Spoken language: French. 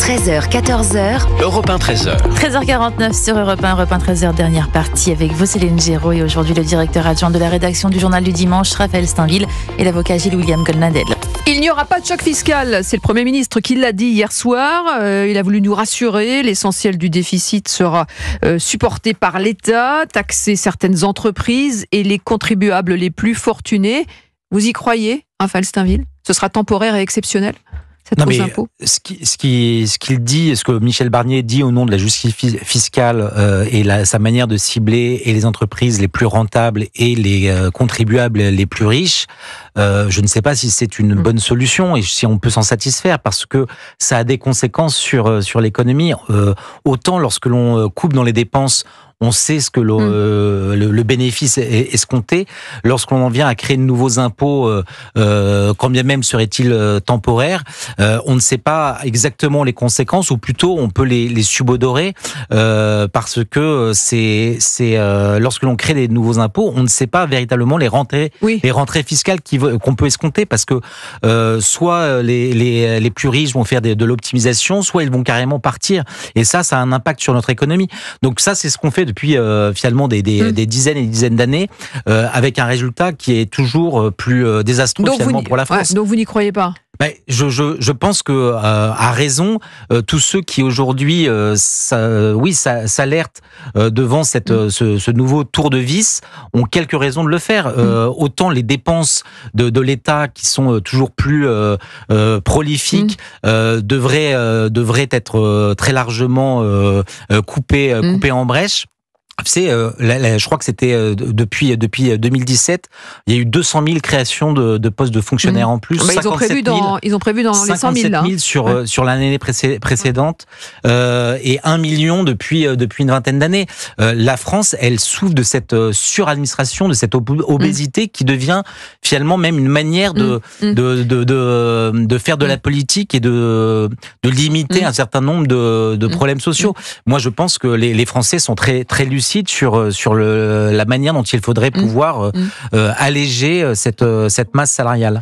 13h, 14h. Europe 1 13h. 13h49 sur Europe 1, Europe 1 13h, dernière partie avec vous Céline Géraud et aujourd'hui le directeur adjoint de la rédaction du journal du dimanche, Raphaël Steinville et l'avocat Gilles William Golnadel. Il n'y aura pas de choc fiscal, c'est le Premier ministre qui l'a dit hier soir. Euh, il a voulu nous rassurer, l'essentiel du déficit sera euh, supporté par l'État, taxer certaines entreprises et les contribuables les plus fortunés. Vous y croyez, Raphaël Steinville Ce sera temporaire et exceptionnel? Non, mais ce qu'il ce qui, ce qu'il dit, ce que Michel Barnier dit au nom de la justice fiscale euh, et la, sa manière de cibler et les entreprises les plus rentables et les euh, contribuables les plus riches, euh, je ne sais pas si c'est une mm. bonne solution et si on peut s'en satisfaire parce que ça a des conséquences sur euh, sur l'économie. Euh, autant lorsque l'on coupe dans les dépenses, on sait ce que le, mm. le, bénéfice est escompté. Lorsqu'on en vient à créer de nouveaux impôts, euh, euh, quand bien même serait-il euh, temporaire, euh, on ne sait pas exactement les conséquences, ou plutôt on peut les, les subodorer, euh, parce que c'est c'est lorsque l'on crée des nouveaux impôts, on ne sait pas véritablement les rentrées oui. les rentrées fiscales qu'on peut escompter, parce que soit les, les, les plus riches vont faire de l'optimisation, soit ils vont carrément partir, et ça, ça a un impact sur notre économie. Donc ça, c'est ce qu'on fait depuis euh, finalement des, des, mmh. des, dizaines et des dizaines d'années, euh, avec un résultat qui est toujours euh, plus euh, désastreux donc finalement pour la France. Ouais, donc vous n'y croyez pas? Ben, je, je, je, pense que euh, à raison euh, tous ceux qui aujourd'hui euh, oui s'alertent devant cette mmh. ce, ce, nouveau tour de vis ont quelques raisons de le faire mmh. autant les dépenses de, de l'État qui sont toujours plus prolifiques devraient devraient être très largement coupées coupées en brèche c'est, euh, je crois que c'était euh, depuis depuis 2017, il y a eu 200 000 créations de, de postes de fonctionnaires mmh. en plus. Bah, ils ont prévu dans ils ont prévu dans les 100 000 là. sur ouais. sur l'année précédente euh, et 1 million depuis euh, depuis une vingtaine d'années. Euh, la France, elle souffre de cette euh, suradministration, de cette obésité mmh. qui devient finalement même une manière de mmh. de, de, de, de faire de la politique et de de limiter un certain nombre de, de problèmes sociaux. Moi, je pense que les, les Français sont très très lucides sur euh, sur le, la manière dont il faudrait mmh. pouvoir mmh. euh, alléger cette cette masse salariale.